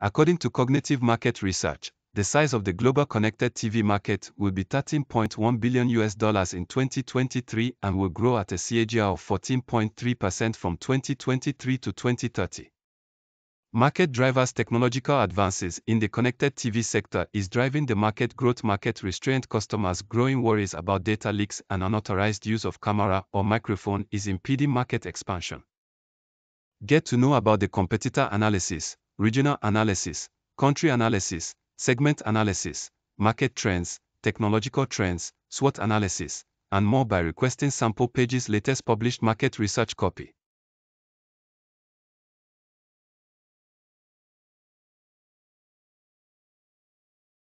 According to Cognitive Market Research, the size of the global connected TV market will be 13.1 billion US dollars in 2023 and will grow at a CAGR of 14.3% from 2023 to 2030. Market drivers Technological advances in the connected TV sector is driving the market growth market restraint customers growing worries about data leaks and unauthorized use of camera or microphone is impeding market expansion. Get to know about the competitor analysis, regional analysis, country analysis, segment analysis, market trends, technological trends, SWOT analysis, and more by requesting sample pages latest published market research copy.